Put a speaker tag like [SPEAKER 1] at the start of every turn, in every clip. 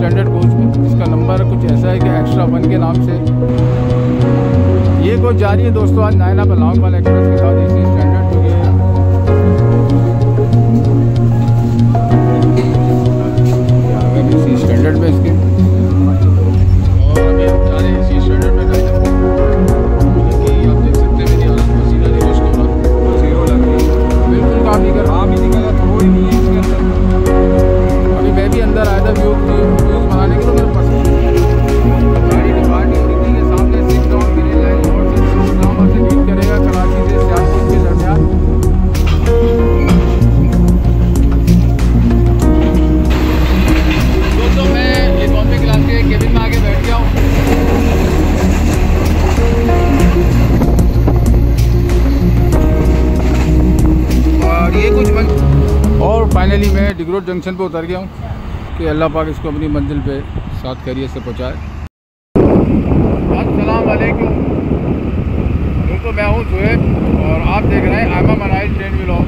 [SPEAKER 1] Standard coach में इसका number कुछ ऐसा है कि एक्स्ट्रा वन के नाम से। ये कोच जा रही है दोस्तों, आज नायना पलांग वाला एक्सप्रेस के साथ इसी सी डिग्रोड जंक्शन पे उतर गया हूँ कि अल्लाह पाक इसको अपनी मंजिल पे साथ खैरियत से पहुँचाए। वालेकुम। दोस्तों मैं हूँ सुहेब और आप देख रहे हैं आमा मनाइल ट्रेन व्लॉग।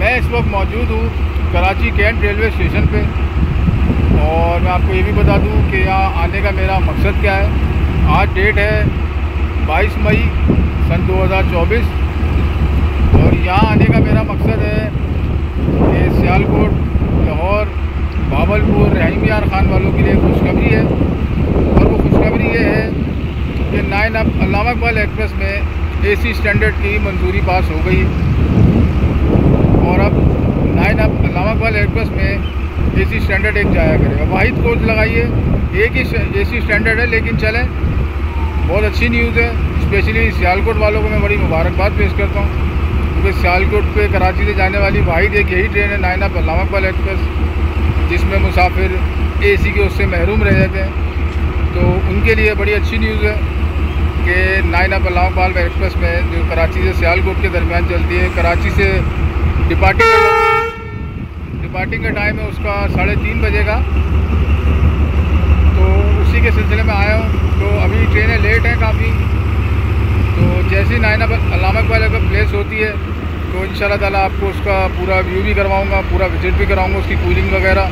[SPEAKER 1] मैं इस वक्त मौजूद हूँ कराची कैंट रेलवे स्टेशन पे और मैं आपको ये भी बता दूँ कि यहाँ आने का मेरा मकसद क्या है। आज डेट है 22 मई सन 2024 और यहाँ आने का मेरा मकसद है सियालकोट, लाहौर, बाबलपुर रहीम यार खान वालों के लिए खुशखबरी है। और वो खुशखबरी ये है कि nine up Allama Iqbal Express में एसी स्टैंडर्ड की मंजूरी पास हो गई। और अब nine up Allama Iqbal Express में एसी स्टैंडर्ड एक जाया करेगा वाहिद कोच लगाइए, एक ही एसी स्टैंडर्ड है, लेकिन चलें। बहुत अच्छी न्यूज़ है, स्पेशली सियालकोट वालों को मैं बड़ी मुबारकबाद पेश करता हूँ। क्योंकि सियालकोट पे कराची से जाने वाली वाहिद एक यही ट्रेन है नाइना इकबाल एक्सप्रेस, जिसमें मुसाफिर एसी के उससे महरूम रह जाते हैं। तो उनके लिए बड़ी अच्छी न्यूज़ है कि नाइना इकबाल एक्सप्रेस में जो कराची से सियालकोट के दरमियान चलती है, कराची से डिपार्टिंग डिपार्टिंग का टाइम है उसका साढ़े तीन बजे का तो उसी के सिलसिले में आया हूँ। तो अभी ट्रेनें लेट हैं काफ़ी। तो जैसे नाइना अलामा इकबाल अगर प्लेस होती है तो इन ताला आपको उसका पूरा व्यू भी करवाऊँगा, पूरा विज़िट भी कराऊँगा, उसकी कूलिंग वगैरह।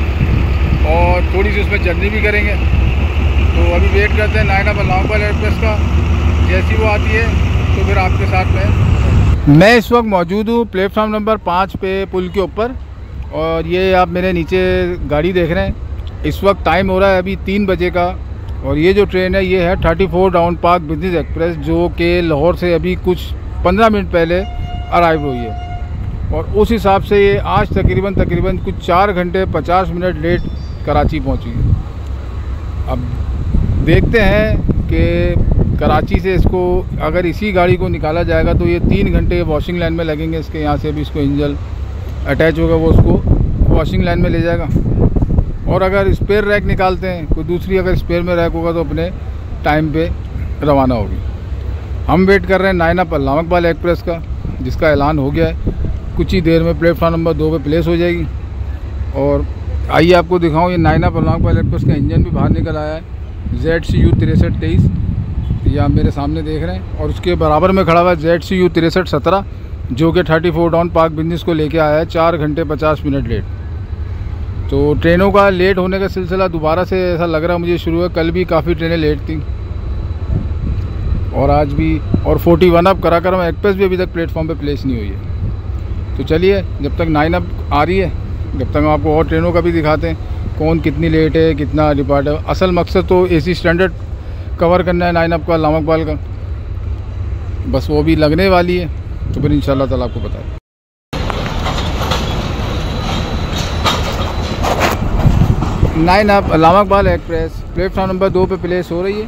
[SPEAKER 1] और थोड़ी सी उसमें जर्नी भी करेंगे। तो अभी वेट करते हैं नाइना अलामा इकबाल एक्सप्रेस का। जैसी वो आती है तो फिर आपके साथ में। मैं इस वक्त मौजूद हूँ प्लेटफॉर्म नंबर पाँच पे पुल के ऊपर। और ये आप मेरे नीचे गाड़ी देख रहे हैं। इस वक्त टाइम हो रहा है अभी तीन बजे का। और ये जो ट्रेन है, ये है 34 डाउन पार्क बिज़नेस एक्सप्रेस जो कि लाहौर से अभी कुछ 15 मिनट पहले अराइव हुई है। और उस हिसाब से ये आज तकरीबन तकरीबन कुछ चार घंटे 50 मिनट लेट कराची पहुँची है। अब देखते हैं कि कराची से इसको अगर इसी गाड़ी को निकाला जाएगा तो ये तीन घंटे वॉशिंग लाइन में लगेंगे इसके, यहाँ से भी इसको इंजन अटैच होगा वो उसको। वॉशिंग लाइन में ले जाएगा। और अगर स्पेयर रैक निकालते हैं, कोई दूसरी अगर स्पेयर में रैक होगा तो अपने टाइम पे रवाना होगी। हम वेट कर रहे हैं नाइना अलामा इकबाल एक्सप्रेस का, जिसका ऐलान हो गया है। कुछ ही देर में प्लेटफॉर्म नंबर दो पे प्लेस हो जाएगी। और आइए आपको दिखाऊँ, ये नाइना अलामा इकबाल एक्सप्रेस का इंजन भी बाहर निकल आया है। जेड सी यू तिरसठ तेईस, ये आप मेरे सामने देख रहे हैं। और उसके बराबर में खड़ा हुआ है जेड सी यू तिरसठ सत्रह, जो कि thirty four down Pak business को लेके आया है, चार घंटे पचास मिनट लेट तो ट्रेनों का लेट होने का सिलसिला दोबारा से ऐसा लग रहा मुझे शुरू है कल भी काफ़ी ट्रेनें लेट थी। और आज भी, और 41 अप कराकरम एक्सप्रेस भी अभी तक प्लेटफॉर्म पे प्लेस नहीं हुई है। तो चलिए, जब तक नाइन अप आ रही है, जब तक हम आपको और ट्रेनों का भी दिखाते हैं, कौन कितनी लेट है, कितना डिपार्ट है। असल मकसद तो एसी स्टैंडर्ड कवर करना है नाइन अप का लामा इकबाल का। बस वो भी लगने वाली है तो फिर इन ताला आपको बताएँ। Nine up Allama Iqbal Express, platform number दो पे प्लेस हो रही है।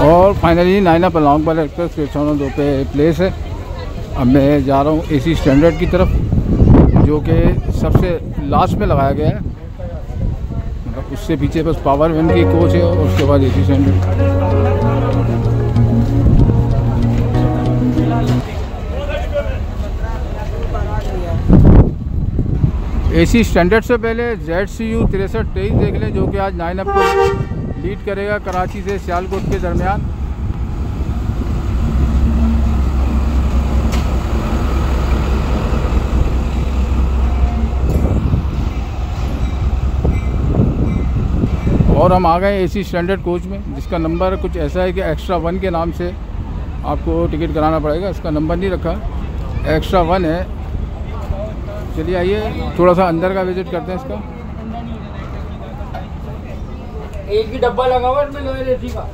[SPEAKER 1] और फाइनली नाइना पलांग वाला एक्सप्रेस, प्लेटफॉर्म दो पे प्लेस है। अब मैं जा रहा हूँ एसी स्टैंडर्ड की तरफ़, जो कि सबसे लास्ट में लगाया गया है। मतलब उससे पीछे बस पावर वैन की कोच है और उसके बाद एसी स्टैंडर्ड एसी स्टैंडर्ड से पहले जेड सी यू तिरसठ तेईस देख लें, जो कि आज नाइन अप को लीड करेगा कराची से सियालकोट के दरमियान। और हम आ गए एसी स्टैंडर्ड कोच में जिसका नंबर कुछ ऐसा है कि एक्स्ट्रा वन के नाम से आपको टिकट कराना पड़ेगा। इसका नंबर नहीं रखा। एक्स्ट्रा वन है। चलिए आइए थोड़ा सा अंदर का विज़िट करते हैं इसका।
[SPEAKER 2] एक ही डब्बा लगा हुआ इसमें लोहे एसी का।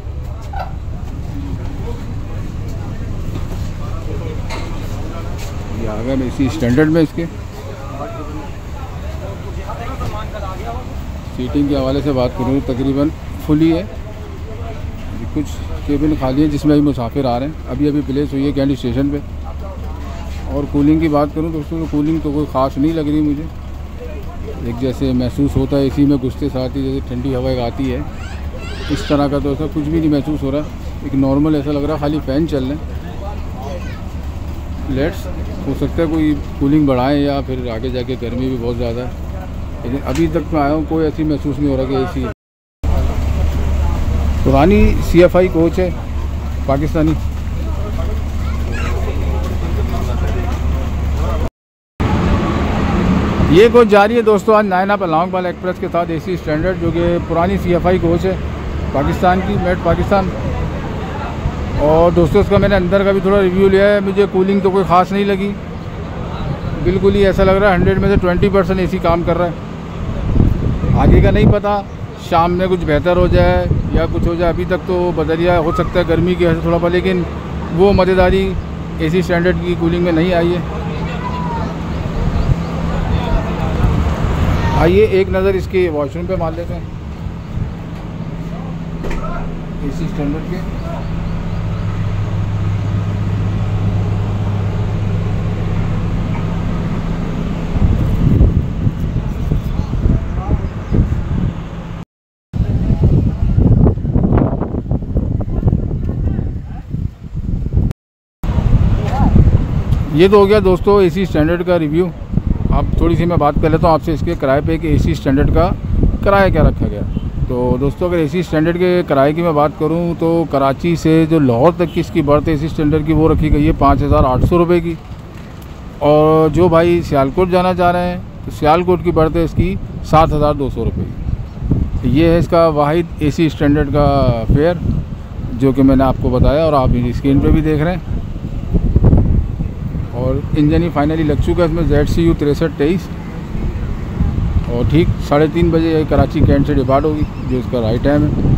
[SPEAKER 1] ये आ गया मैं इसी स्टैंडर्ड में इसके। सीटिंग के हवाले से बात करूँ तो तकरीबन फुल ही कुछ केबिन खाली है जिसमें अभी मुसाफिर आ रहे हैं। अभी अभी प्लेस हुई है कैंडी स्टेशन पे। और कूलिंग की बात करूँ, दोस्तों तो कूलिंग तो कोई ख़ास नहीं लग रही मुझे। एक जैसे महसूस होता है इसी में घुसते साथ ही, जैसे ठंडी हवा आती है। इस तरह का तो ऐसा कुछ भी नहीं महसूस हो रहा। एक नॉर्मल ऐसा लग रहा, खाली फ़ैन चल रहे हैं। लेट्स हो सकता है कोई कूलिंग बढ़ाएँ या फिर आगे जाके गर्मी भी बहुत ज़्यादा है। लेकिन अभी तक मैं आया हूँ, कोई ऐसी महसूस नहीं हो रहा कि है पुरानी सी एफ़ आई कोच है, पाकिस्तानी। ये कोच जा रही है दोस्तों, आज नायना पर लॉन्ग एक्सप्रेस के साथ एसी स्टैंडर्ड जो कि पुरानी सी एफ़ आई कोच है, पाकिस्तान की मेड पाकिस्तान। और दोस्तों, इसका मैंने अंदर का भी थोड़ा रिव्यू लिया है, मुझे कूलिंग तो कोई ख़ास नहीं लगी। बिल्कुल ही ऐसा लग रहा है हंड्रेड में से ट्वेंटी परसेंट ए काम कर रहा है। आगे का नहीं पता, शाम में कुछ बेहतर हो जाए या कुछ हो जाए। अभी तक तो बदलिया हो सकता है गर्मी की वजह से थोड़ा बहुत लेकिन वो मज़ेदारी एसी स्टैंडर्ड की कूलिंग में नहीं आई है। आइए एक नज़र इसके वॉशरूम पे मार लेते हैं। एसी स्टैंडर्ड के। ये तो हो गया दोस्तों एसी स्टैंडर्ड का रिव्यू अब थोड़ी सी मैं बात कर लेता हूँ आपसे इसके किराए पे कि एसी स्टैंडर्ड का किराया क्या रखा गया। तो दोस्तों अगर एसी स्टैंडर्ड के किराए की मैं बात करूँ तो कराची से जो लाहौर तक की इसकी बर्थ एसी स्टैंडर्ड की वो रखी गई है पाँच हज़ार आठ सौ रुपये की। और जो भाई सियालकोट जाना चाह रहे हैं तो सियालकोट की बर्थ है इसकी सात हज़ार दो सौ रुपये की। ये है इसका वाहिद एसी स्टैंडर्ड का फेयर जो कि मैंने आपको बताया और आप स्क्रीन पर भी देख रहे हैं। और इंजन ही फाइनली लग चुका है, इसमें जेड सी यू तिरसठ तेईस। और ठीक साढ़े तीन बजे कराची कैंट से डिपार्ट होगी, जो इसका राइट टाइम है।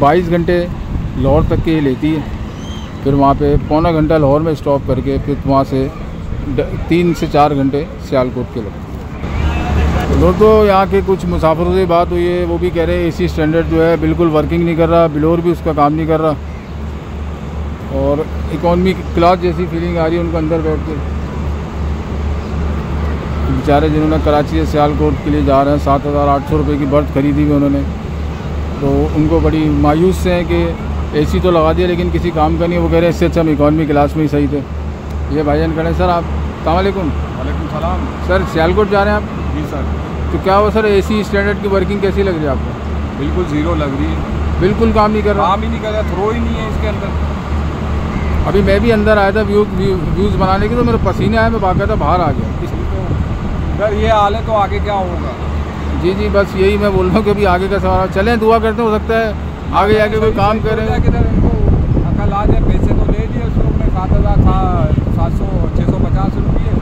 [SPEAKER 1] बाईस घंटे लाहौर तक के लेती है। फिर वहाँ पे पौना घंटा लाहौर में स्टॉप करके फिर वहाँ से तीन से चार घंटे सियालकोट के लगते दोस्तों, यहाँ के कुछ मुसाफरों से बात हुई है, वो भी कह रहे हैं एसी स्टैंडर्ड जो है, बिल्कुल वर्किंग नहीं कर रहा, बिलोर भी उसका काम नहीं कर रहा। और इकॉनमी क्लास जैसी फीलिंग आ रही है उनको अंदर बैठ के। बेचारे जिन्होंने कराची से सियालकोट के लिए जा रहे हैं सात हज़ार आठ सौ रुपये की बर्थ खरीदी हुई उन्होंने। तो उनको बड़ी मायूस से हैं कि एसी तो लगा दिया लेकिन किसी काम का नहीं वो कह रहे हैं इससे अच्छा हम इकॉनमी क्लास में ही सही थे। ये भाईजान कह रहे हैं। सर आप सलामकुम
[SPEAKER 3] वालेकुम। सलाम।
[SPEAKER 1] सर सियालकोट जा रहे हैं आप?
[SPEAKER 3] जी सर।
[SPEAKER 1] तो क्या हुआ सर? एसी स्टैंडर्ड की वर्किंग कैसी लग रही है आपको?
[SPEAKER 3] बिल्कुल ज़ीरो लग रही है।
[SPEAKER 1] बिल्कुल काम नहीं कर रहा।
[SPEAKER 3] काम ही नहीं कर रहा थ्रो ही नहीं है इसके अंदर।
[SPEAKER 1] अभी मैं भी अंदर आया था व्यू व्यूज़ बनाने के तो मेरे पसीने आए मैं बाकायदा बाहर आ गया।
[SPEAKER 3] सर ये हाल है तो आगे क्या होगा?
[SPEAKER 1] जी जी बस यही मैं बोल रहा हूँ कि अभी आगे का सवाल चलें दुआ करते हो सकता है आगे जाके कोई काम करें।
[SPEAKER 3] अकल आ जाए पैसे तो ले लिए उस ने सात हज़ार था सात सौ छः सौ पचास रुपये।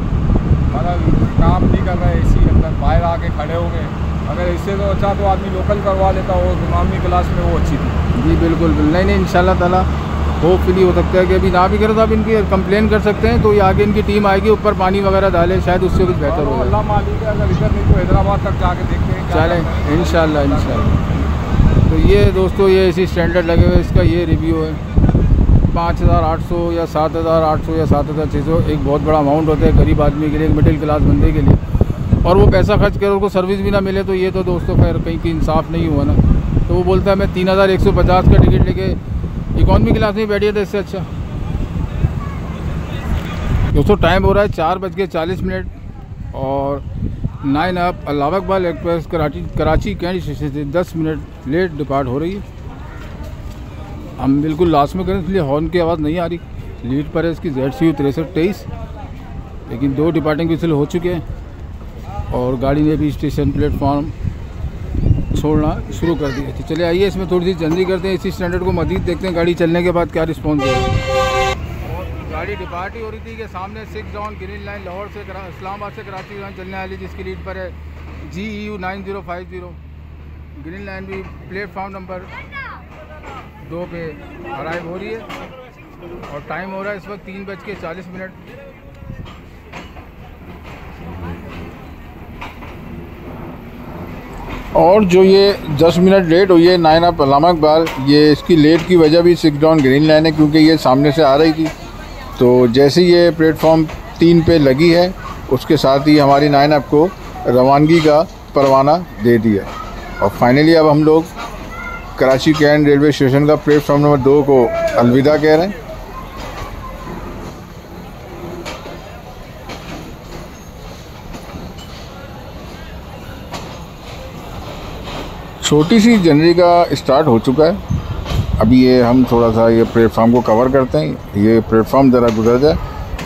[SPEAKER 3] मगर काम नहीं कर रहे इसी अंदर बाहर आके खड़े हो गए। अगर इससे तो अच्छा तो आदमी लोकल करवा लेता वो इकॉनमी क्लास में वो अच्छी थी।
[SPEAKER 1] जी बिल्कुल बिल्कुल। नहीं नहीं इंशाल्लाह ताला होपफुली हो सकता है कि अभी ना भी करो तो आप इनकी कंप्लेन कर सकते हैं तो ये आगे इनकी टीम आएगी ऊपर पानी वगैरह डाले शायद उससे कुछ बेहतर होगा
[SPEAKER 3] अल्लाह मालिक है अगर इधर नहीं तो हैदराबाद तक जाके देखते हैं
[SPEAKER 1] चलें। इंशाल्लाह इंशाल्लाह। तो ये दोस्तों ये इसी स्टैंडर्ड लगे हुए इसका ये रिव्यू है। पाँच हज़ार आठ सौ या सात हज़ार आठ सौ या सात हज़ार छः सौ एक बहुत बड़ा अमाउंट होता है गरीब आदमी के लिए एक मिडिल क्लास बंदे के लिए। और वो पैसा खर्च कर उनको सर्विस भी ना मिले तो ये तो दोस्तों खैर कहीं की इंसाफ नहीं हुआ ना। तो वो बोलता है मैं तीन हज़ार एक सौ पचास का टिकट लेके इकॉनमी क्लास में बैठिए तो इससे अच्छा। दोस्तों टाइम हो रहा है चार बज के चालीस मिनट और nine up Allama Iqbal Express Karachi Karachi cantt station से 10 मिनट लेट डिपार्ट हो रही है। हम बिल्कुल लास्ट में करें, इसलिए हॉर्न की आवाज़ नहीं आ रही। लीड पर है इसकी जेड सी यू तिरसठ तेईस, लेकिन दो डिपार्टिंग विसल हो चुके हैं और गाड़ी ने भी स्टेशन प्लेटफॉर्म छोड़ना शुरू कर दिया तो चलिए आइए, इसमें थोड़ी सी जल्दी करते हैं। इसी स्टैंडर्ड को मजीद देखते हैं, गाड़ी चलने के बाद क्या रिस्पॉन्स है गाड़ी डिपार्ट ही हो रही थी कि सामने six down green line Lahore से इस्लामाबाद से कराची लाइन चलने वाली जिसकी लीड पर है जी E U nine zero five zero. Green line भी प्लेटफॉर्म नंबर दो पे अराइव हो रही है। और टाइम हो रहा है इस वक्त तीन बज के चालीस मिनट। और जो ये 10 मिनट लेट हुई है नाइन अप अलामा इकबाल ये इसकी लेट की वजह भी सिक्स डाउन ग्रीन लाइन है, क्योंकि ये सामने से आ रही थी। तो जैसे ये प्लेटफॉर्म तीन पे लगी है, उसके साथ ही हमारी नाइन अप को रवानगी का परवाना दे दिया और फाइनली अब हम लोग कराची कैंट रेलवे स्टेशन का प्लेटफॉर्म नंबर दो को अलविदा कह रहे हैं। छोटी सी जनवरी का स्टार्ट हो चुका है। अभी ये हम थोड़ा सा ये प्लेटफार्म को कवर करते हैं। ये प्लेटफार्म ज़रा गुजर जाए,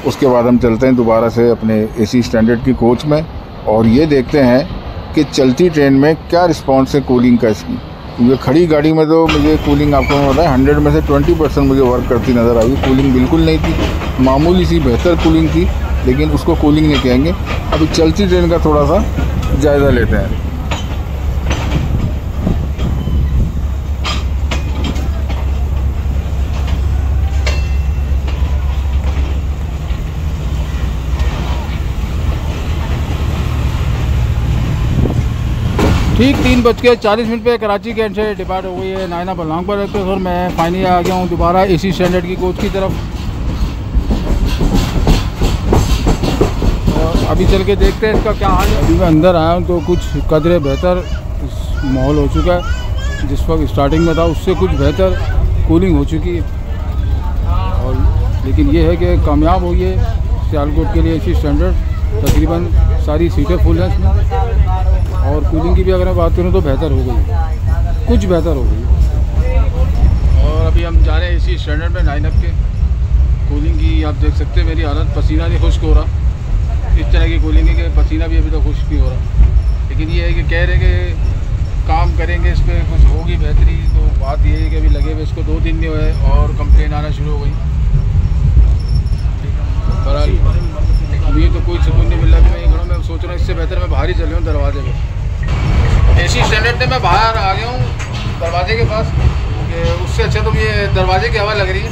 [SPEAKER 1] उसके बाद हम चलते हैं दोबारा से अपने एसी स्टैंडर्ड की कोच में और ये देखते हैं कि चलती ट्रेन में क्या रिस्पॉन्स है कूलिंग का इसकी क्योंकि खड़ी गाड़ी में तो मुझे कूलिंग आपको मैं बताया हंड्रेड में से ट्वेंटी परसेंट मुझे वर्क करती नज़र आ आई कूलिंग बिल्कुल नहीं थी। मामूली सी बेहतर कूलिंग थी, लेकिन उसको कूलिंग नहीं कहेंगे। अभी चलती ट्रेन का थोड़ा सा जायज़ा लेते हैं। ठीक तीन बज के चालीस मिनट पे कराची कैंट से डिपार्ट हो गई है, नायना बलांग पर एक्सप्रेस और मैं फाइनली आ गया हूँ दोबारा एसी स्टैंडर्ड की कोच की तरफ़। और अभी चल के देखते हैं इसका क्या हाल है। अभी मैं अंदर आया हूँ तो कुछ कदरे बेहतर माहौल हो चुका है, जिस वक्त स्टार्टिंग में था उससे कुछ बेहतर कूलिंग हो चुकी है। और लेकिन ये है कि कामयाब हुई है सियालकोट के लिए एसी स्टैंडर्ड, तकरीबन सारी सीटें फुल हैं इसमें। और कूलिंग की भी अगर मैं बात करूँ तो बेहतर हो गई। कुछ बेहतर हो गई। और अभी हम जा रहे हैं इसी स्टैंडर्ड में नाइन अप के। कूलिंग की आप देख सकते हैं, मेरी हालत पसीना नहीं खुश्क हो रहा। इस तरह की कूलिंग है कि पसीना भी अभी तो खुश्क नहीं हो रहा। लेकिन ये है कि कह रहे हैं कि काम करेंगे इस पर कुछ होगी बेहतरी। तो बात ये है कि अभी लगे हुए इसको दो दिन नहीं हुए और कंप्लेन आना शुरू हो गई। बहरहाल अभी तो कोई सुकून नहीं मिल रहा। मैं घरों में सोच रहा हूँ, इससे बेहतर मैं बाहर ही चल रहा हूँ, दरवाजे पर एसी स्टैंडर्ड से मैं बाहर आ गया हूँ दरवाजे के पास। उससे अच्छा तो ये दरवाजे की हवा लग रही है।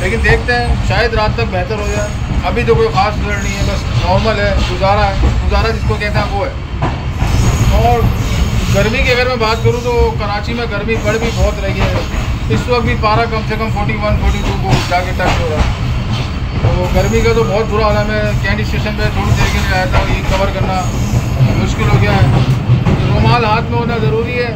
[SPEAKER 1] लेकिन देखते हैं शायद रात तक बेहतर हो जाए। अभी तो कोई ख़ास डर नहीं है बस नॉर्मल है गुजारा है। गुजारा जिसको कहते हैं वो है। और गर्मी की अगर मैं बात करूँ तो कराची में गर्मी बढ़ भी बहुत रही है। इस वक्त भी पारा कम से कम 41, 42 को जाके टच हो रहा है। तो गर्मी का तो बहुत बुरा हाल है। मैं कैंट स्टेशन पर थोड़ी देर के लिए आया था ये कवर करना। मुश्किल हो गया है। रुमाल हाथ में होना ज़रूरी है।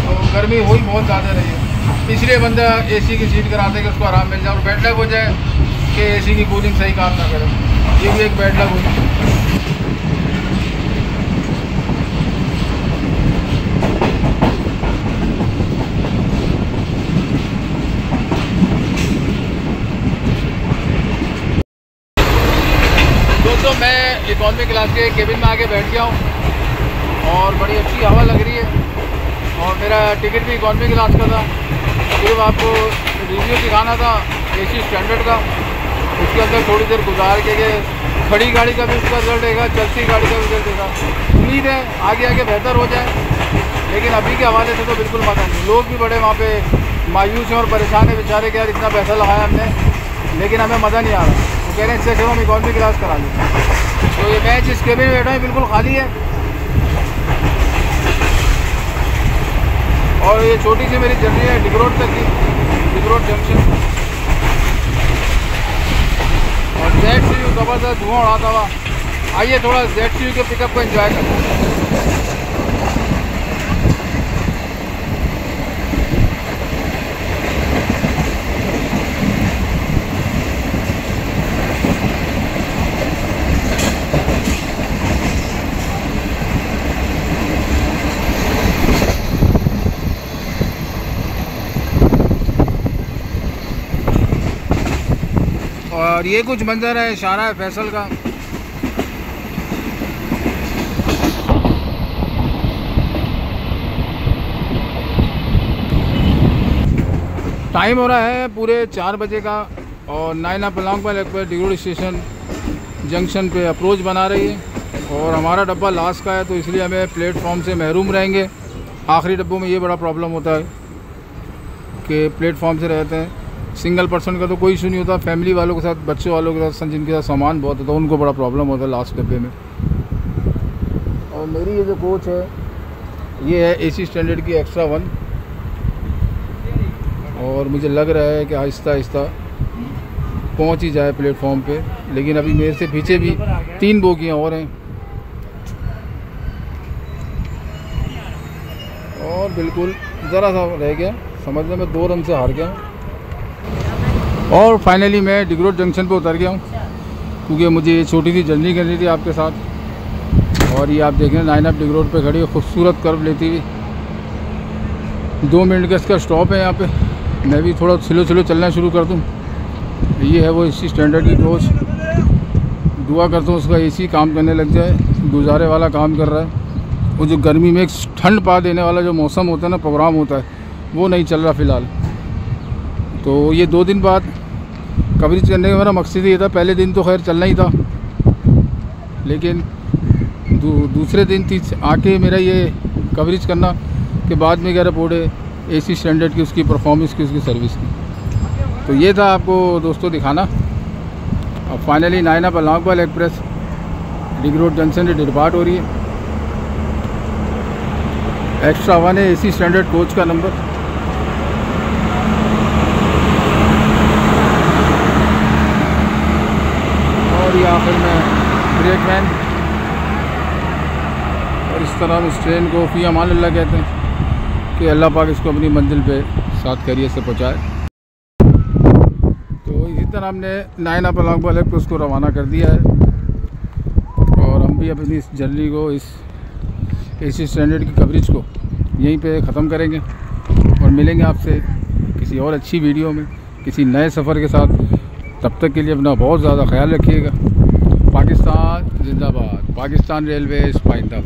[SPEAKER 1] तो गर्मी हो ही बहुत ज़्यादा रही है। इसलिए बंदा एसी की सीट कराते कि उसको आराम मिल जाए और बैड लग हो जाए कि एसी की कूलिंग सही काम ना करे। ये भी एक बैड लक हुई इकॉनमी क्लास के केबिन में आके बैठ गया हूँ। और बड़ी अच्छी हवा लग रही है। और मेरा टिकट भी इकॉनमी क्लास का था। सिर्फ़ आपको रिव्यू दिखाना था एसी स्टैंडर्ड का। उसके अंदर थोड़ी देर गुजार के खड़ी गाड़ी का भी उसका रिज़ल्ट देगा, चलती गाड़ी का भी रिज़ल्ट देगा। उम्मीद है आगे आगे बेहतर हो जाए। लेकिन अभी के हवाले से तो बिल्कुल पता नहीं लोग भी बड़े वहाँ पे मायूस हैं और परेशान है। बेचारे के यार, इतना पैसा लगाया हमने। लेकिन हमें मज़ा नहीं आ रहा। वो कह रहे हैं, इससे हम इकॉनमी क्लास करा लें तो ये मैं जिस केबिन में बैठा है, बिल्कुल खाली है। और ये छोटी सी मेरी जर्नी है डिगरोड तक की डिगरोड जंक्शन। और जेड सी यू ज़बरदस्त धुआँ उड़ाता हुआ। आइए थोड़ा जेड सी यू के पिकअप को एंजॉय करते हैं। और ये कुछ मंजर है, इशारा है फैसल का। टाइम हो रहा है पूरे चार बजे का और नाइना पलांग पर डिग्रोड स्टेशन जंक्शन पे अप्रोच बना रही है और हमारा डब्बा लास्ट का है तो इसलिए हमें प्लेटफॉर्म से महरूम रहेंगे। आखिरी डब्बों में ये बड़ा प्रॉब्लम होता है कि प्लेटफॉर्म से रहते हैं। सिंगल पर्सन का तो कोई इशू नहीं होता, फैमिली वालों के साथ, बच्चों वालों के साथ जिनके साथ सामान बहुत होता है उनको बड़ा प्रॉब्लम होता है लास्ट डब्बे में। और मेरी ये जो कोच है, ये है एसी स्टैंडर्ड की एक्स्ट्रा वन और मुझे लग रहा है कि आहिस्ता आहिस्ता पहुँच ही जाए प्लेटफॉर्म पे, लेकिन अभी मेरे से पीछे भी तीन बोगियाँ और हैं। और बिल्कुल ज़रा सा रह गया समझने में दो रन से हार गया। और फाइनली मैं डिग्रोड जंक्शन पे उतर गया हूँ, क्योंकि मुझे ये छोटी सी जर्नी करनी थी आपके साथ। और ये आप देख रहे हैं, नाइन अप डिग्रोड पे खड़ी खूबसूरत कर्व लेती हुई। दो मिनट का इसका स्टॉप है यहाँ पे। मैं भी थोड़ा स्लो स्लो चलना शुरू कर दूँ। ये है वो इसी स्टैंडर्ड की कोच दुआ करता हूँ उसका एसी काम करने लग जाए, गुजारे वाला काम कर रहा है। वो जो गर्मी में एक ठंड पा देने वाला जो मौसम होता है ना प्रोग्राम होता है, वो नहीं चल रहा फ़िलहाल। तो ये दो दिन बाद कवरेज करने का मेरा मकसद ये था पहले दिन तो खैर चलना ही था। लेकिन दू, दूसरे दिन थी आके मेरा ये कवरेज करना के बाद में क्या रिपोर्ट है? एसी स्टैंडर्ड की उसकी परफॉर्मेंस की उसकी सर्विस की। तो ये था आपको दोस्तों दिखाना। अब फाइनली नाइना पर एक्सप्रेस डिग रोड जंक्शन से डिपार्ट हो रही है। एक्स्ट्रा वन है एसी स्टैंडर्ड कोच का नंबर और ये आखिर में ब्रेकमैन और इस तरह हम इस ट्रेन को फ़ी अमान अल्लाह कहते हैं कि अल्लाह पाक इसको अपनी मंजिल पे साथ खैरियत से पहुँचाए। तो इसी तरह हमने अप अलॉन्ग वाले पे उसको रवाना कर दिया है। और हम भी अपनी इस जर्नी को, इस एसी स्टैंडर्ड की कवरेज को यहीं पे ख़त्म करेंगे और मिलेंगे आपसे किसी और अच्छी वीडियो में, किसी नए सफ़र के साथ। तब तक के लिए अपना बहुत ज़्यादा ख्याल रखिएगा। पाकिस्तान जिंदाबाद। पाकिस्तान रेलवे पाइंदाबाद